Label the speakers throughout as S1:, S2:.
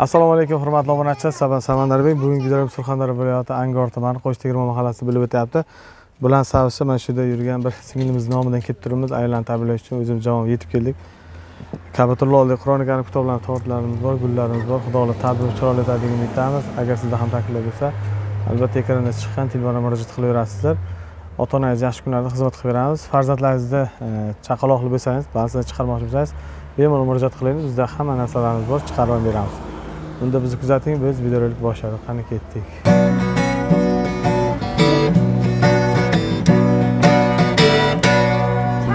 S1: assalomu alaykum hurmatli obunachilar. Sabah samandarbek bugungi videoda surxondaryo viloyati angor tumani qo'shtegirma mahallasi bo'lib o'tyapti. Bulan savishda mana shu yerda yurgan bir singlimiz nomidan kelib turibmiz. Aylanib tabriklash uchun o'zimiz jamoa yetib keldik. Kabatulla oldik qur'oni karim kitoblarni tortlarimiz bor gullarimiz bor. Xudo tadbir chiroyli o'tadiligini umid agar sizda ham takliflar bo'lsa albatta ekranda chiqqan telefonga murojaat qilaverasizlar. Ota onangiz yaxshi kunlarda xizmat qilib beramiz. Farzandlaringizni e, chaqaloqli bo'lsangiz ba'zida chiqarmoqchi bo'lsangiz bemalol murojaat qiling bizda hamma narsalarimiz bor chiqarib ham beramiz. Unda bizni kuzating biz videorolik boshladik qani ketdik?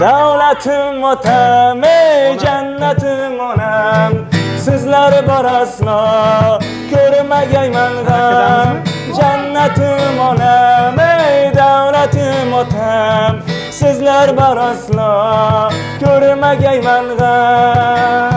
S2: Davlatim otam ey jannatim onam. Sizlar bor aslo ko'rmagayman g'am. Jannatim onam ey davlatim otam sizlar bor aslo ko'rmagayman g'am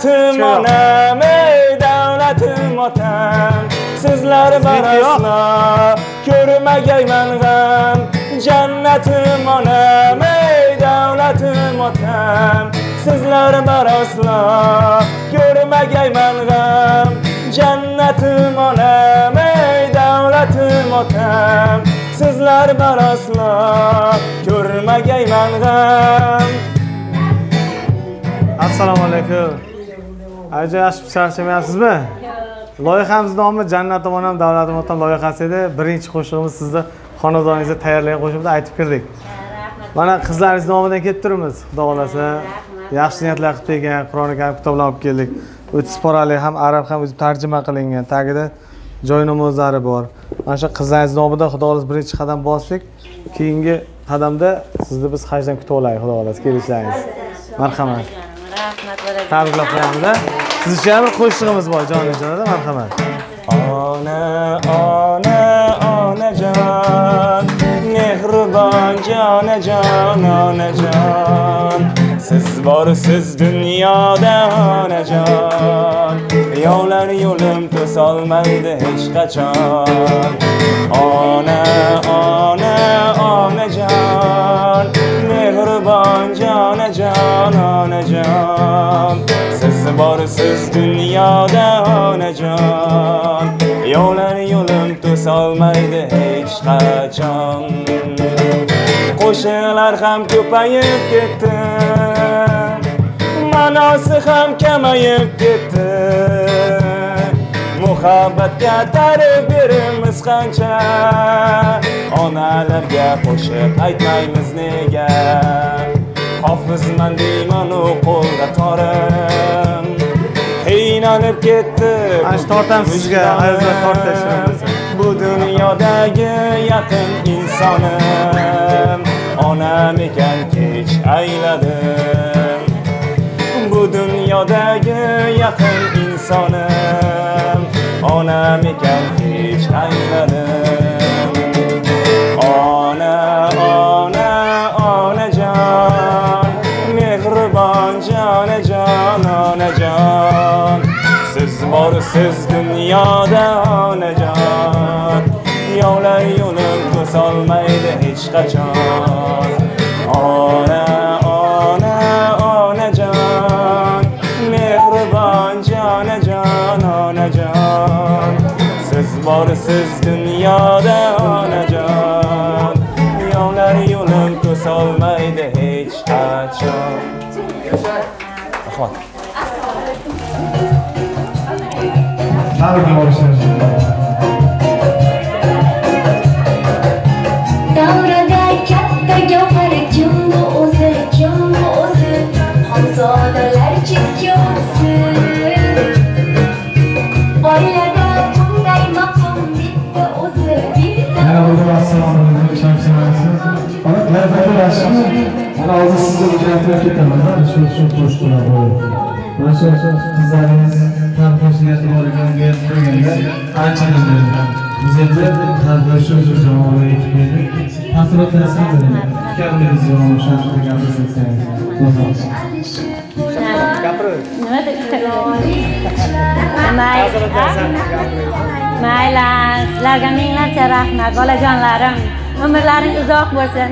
S2: jannatim onam ey davlatim otam. Sizlar bor aslo ko'rmagayman g'am jannatim onam ey davlatim otam. Sizlar bor aslo ko'rmagayman g'am jannatim onam ey davlatim otam. Sizlar bor aslo ko'rmagayman g'am
S1: assalomu alaykum ajoyib charchamayapsizmi? Loyihamiz nomi jannatim onam davlatim otam loyihasi edi. Birinchi qo'shig'imiz sizni xonadoningizda tayyorlagan qo'shiqni aytib kirdik. Mana qizlaringiz nomidan kelib turibmiz. Xudo xohlasa yaxshi niyatlar qilib kelgan qur'oni karim kitoblarni olib keldik. O'ttiz porali ham arab ham o'zi tarjima qilingan. Tagida joy namozlari bor. Mana shu qizlaringiz nomidan xudo xohlasa birinchi qadam bosdik. Keyingi qadamda sizni biz hajdan kutib olaylik xudo xohlasa kelishlaringiz. Marhamat
S3: rahmat bo'ladi
S1: tabriklab qo'yamiz siz uchun ham bir qo'shig'imiz bor jonajonada marhamat.
S2: Ona ona onajon mehribon jonajon onajon siz borsiz dunyoda onajon yovlar yo'lim to'solmaydi hech qachon. Ona ona onajon mehribon jonajon onajon siz borsiz dunyoda onajon yo'lar yo'lim to'solmaydi hech qachon. Qo'shiqlar ham ko'payib ketdi. Ma'nosi ham kamayib ketdi. Muhabbatga ta'rif berimiz qancha? Onalarga qo'shiq aytmaymiz nega? Hofizman deymanu qo'lda torim. Qiynalib ketdi
S1: Ana shu tortamiz sizga, azizlar, tort tashlaymiz.
S2: bu dunyodagi yaqin insonim onam ekan kech ayladim. Bu dunyodagi yaqin insonim onam ekan kech ayladim ona ona onajon mehribon jonajon onajon siz borsiz dunyoda
S4: bitta
S5: Yana burada assalomu alaykum shamsimaysiz. Mana kayfiyati yaxshimi? Mana hozir sizga bir kayfiyat ketaman. Mana shu shu qo'shiqlar bor. Mana shu qizlaringiz tanqoshga borgan turganda ancha bo'ldi. Biz endi tadbir shu shu jamoaga yetib keldik. Taassurotlaringizni kelibdingiz javob o'shani gapirsangiz to'xtab
S3: nima mayli sizlarga minglarcha rahmat. Bolajonlarim umrlaring uzoq bo'lsin.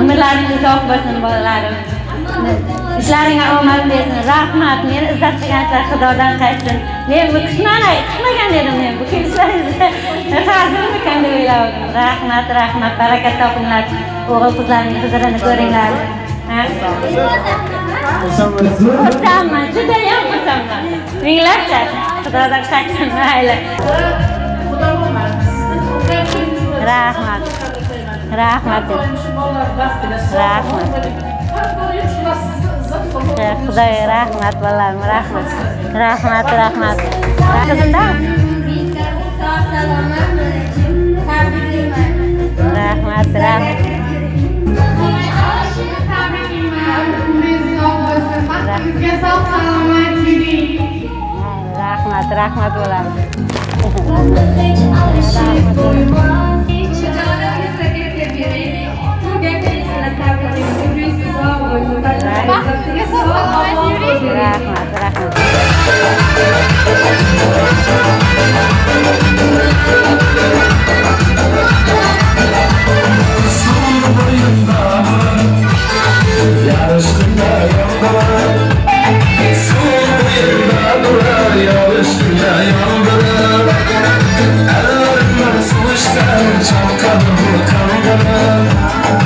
S3: Umrlaring uzoq bo'lsin bolalarim ishlaringga omad bersin rahmat meni izzat qilgansizlar xudodan qaytsin. Men bu kutmay kutmagan edim men bu kelishlaringizni hazilmikan deb o'ylagandim rahmat rahmat baraka topinglar o'g'il qizlaringni huzurini ko'ringlar. Xursandman judayam xursandman. Minglarcha xudodan qaytsin mayli. Rahmat. Rahmat. Rahmat xudoga rahmat bolalarim rahmat. Rahmat rahmat. Qizimda rahmat rahmat. Rahmat rahmat bolalarim rahmat rahmat
S6: Yarıştığında yandılar Suda yandılar Yarıştığında yandılar Ağrımlar sonuçtan Çalkalı kandılar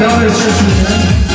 S6: down, it's man.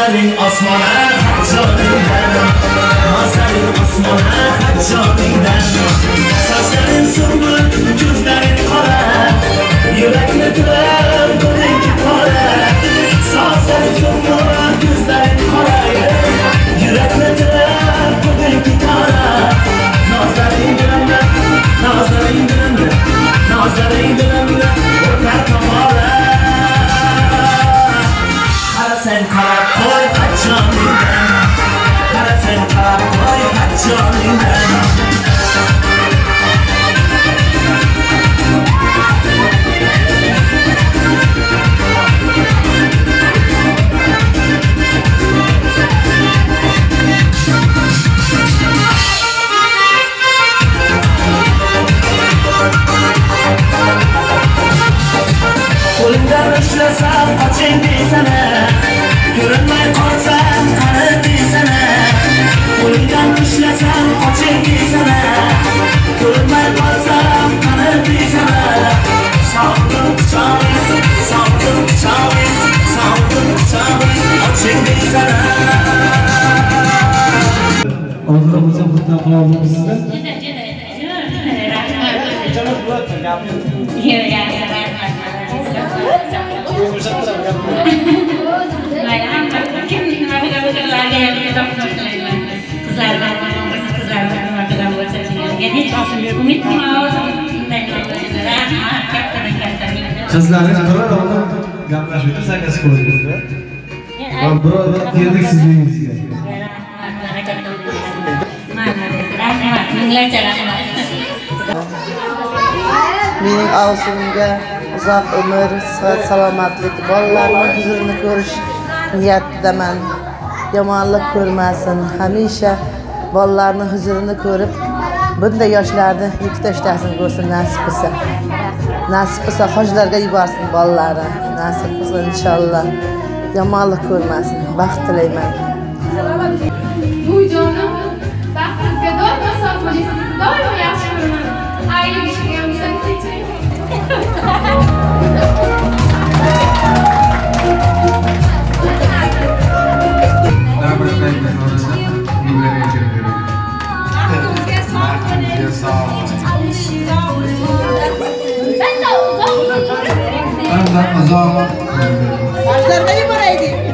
S6: masaling osmona xatjoningdan masaling osmona xatjoningdan sochlarin so'kma ko'zlarin qora
S5: yurakni tilar diling qora sochlarin so'kma ko'zlarin qora yurakni tilar diling qora nozlaring bilan nozlaring bilan nozlaring bilan sorry now katta.
S1: qizlaringiz biror odam gaplashuvda sakkiz ko'zingizda va birodar keldik sizligingizga
S5: Rahmat, minglarcha rahmat.
S7: mening ovsinimga uzoq umr sihat salomatlik. Bolalarni huzurini ko'rish niyatidaman. Yomonlik ko'rmasin. Hamisha bolalarni huzurini ko'rib bunday yoshlarni yukta ushlasin ko'rsin nasib bo'lsa nasib bo'lsa hojlarga yuborsin bolalari nasib bo'lsa inshaalloh yomonlik ko'rmasin. Baxt tilayman.
S8: Buvijonim baxtingizga doimo sog' bo'ling. Sizni doimo yaxshi ko'raman در مزار زردهی
S4: برایدی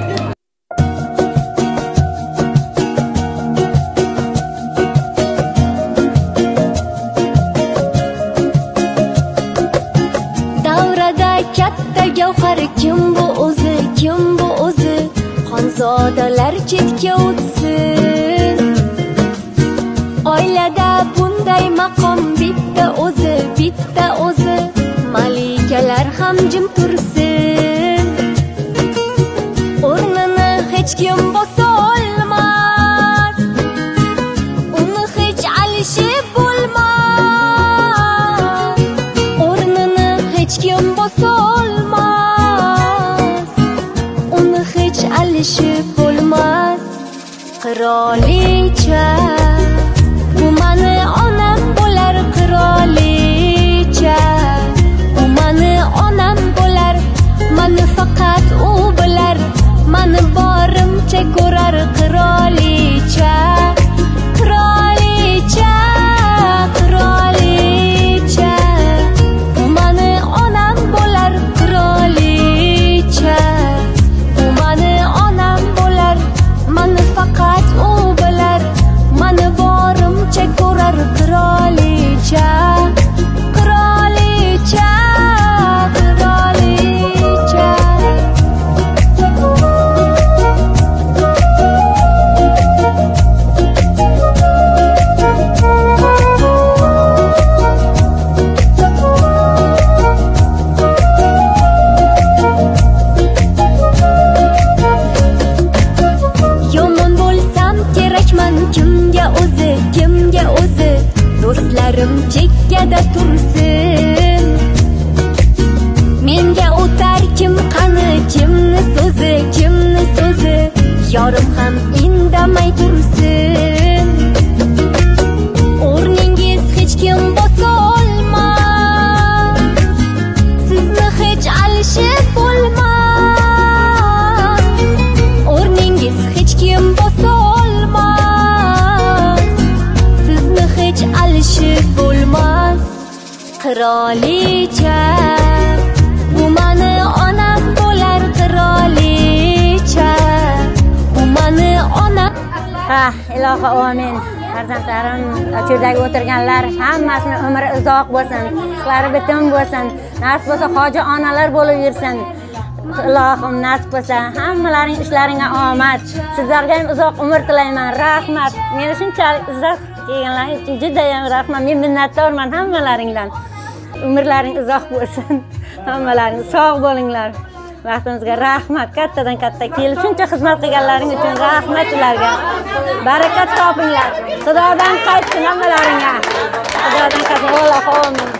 S4: Çatta gavhar kim bu?
S5: Ilohi omin. Farzandlarim cho'rdagi o'tirganlar hammasini umri uzoq bo'lsin, rizqlari bitim bo'lsin. Nasib bo'lsa hoji onalar bo'lib yursin. Ilohim nasib bo'lsa hammalaring ishlaringga omad. Sizlarga ham uzoq umr tilayman. Rahmat. Meni shunchalik izzat kelganlaringiz uchun juda ham rahmat. Men minnatdorman hammalaringdan. Umrlaring uzoq bo'lsin. Hammalaring sog' bo'linglar. vaqtimizga rahmat. Kattadan katta kelib shuncha xizmat qilganlaring uchun rahmat ularga. Barakat topinglar. Xudodan qaytsin hammalaringga. Xudodan qaytsin. Alloh omin